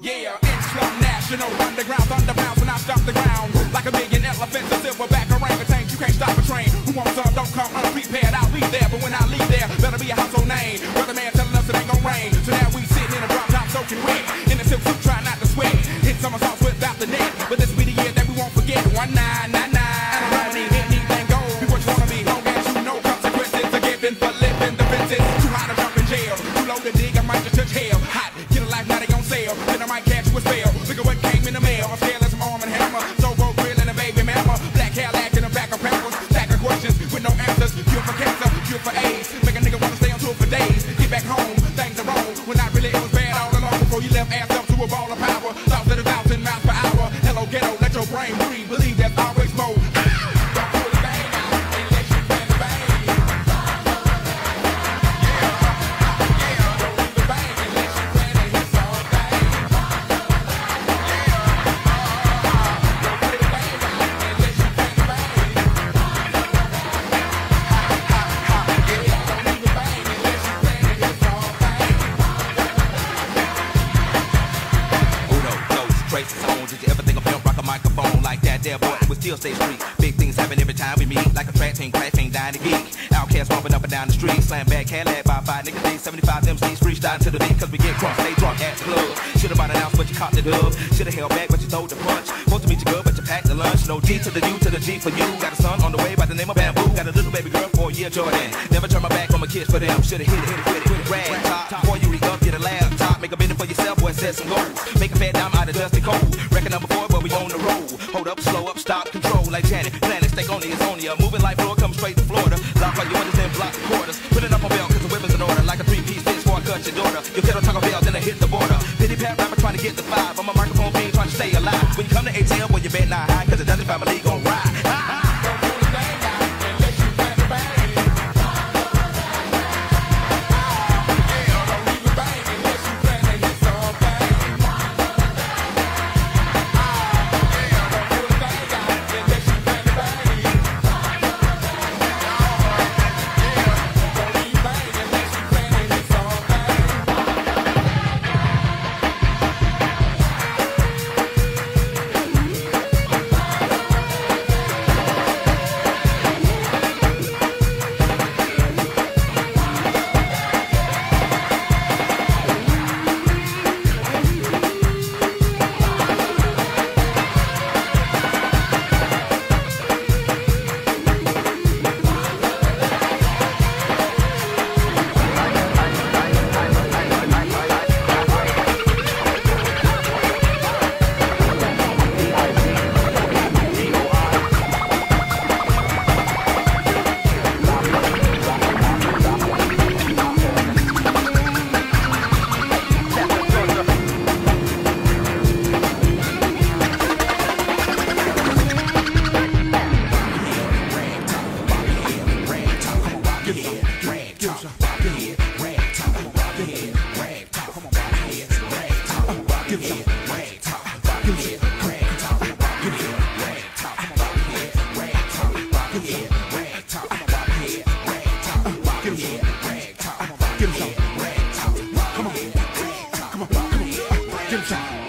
Yeah, international underground thunderbounds when I stop the ground. Like a million elephants, a silverback orangutan. You can't stop a train. Who wants some? Don't come unprepared. I'll be there, but when I leave there, better be a household name. Brother man telling us it ain't gonna rain. So now we sitting in a drop top soaking wet. In the silk suit, trying not to sweat. Hit somersaults without the net. But this will be the year that we won't forget. One nine. Those traces on. Did you ever think pimp rock a microphone like that? There, boy, we still stay street. Big things happen every time we meet. Like a track team, crash team, dying to geek. OutKast bumping up and down the street. Slam back, Cadillac by five niggas. These 75 MCs freestyle to the beat. Cause we get crunk, stay drunk at the club. Should've bought an ounce, but you caught the dub. Should've held back, but you throw the punch. Supposed to meet you good, but you packed the lunch. No D to the U to the G for you. Got a son on the way by the name of Bamboo. Got a little baby girl for a year, Jordan. Never turn my back on my kids for them. Should've hit it, hit it, hit it, hit it. Rag top. Before you re up, get a laptop. Make a minute for yourself, boy, set some goals. Make a fat dime out of dusty cold. Record number four, but we on the road. Hold up, slow up, stop, control like Janet. Planet, stay on it's only a moving like floor, come straight to Florida. Lock all your windows and block the quarters. Put it up on belt, cause the weapon's in order. Like a three piece fist before I cut your daughter. Your kettle Taco Bell, then I hit the border. Pity pat rapper trying to get the five. I'm a microphone being trying to stay alive. When you come to ATL, well, you bet not high, cause the Dungeon family gon' ride. time.